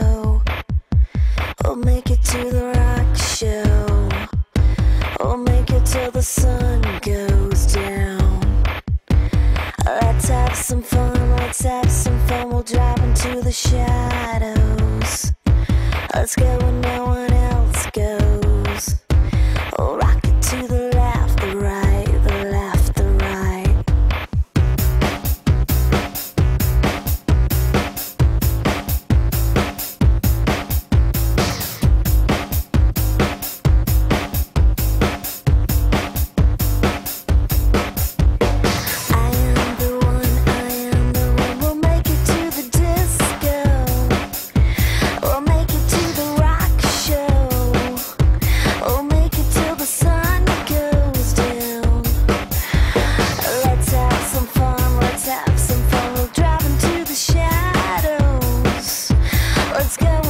show. I'll make it to the rock show. I'll make it till the sun goes down. Let's have some fun, let's have some fun. We'll drive into the shadows. Let's go when no one Go.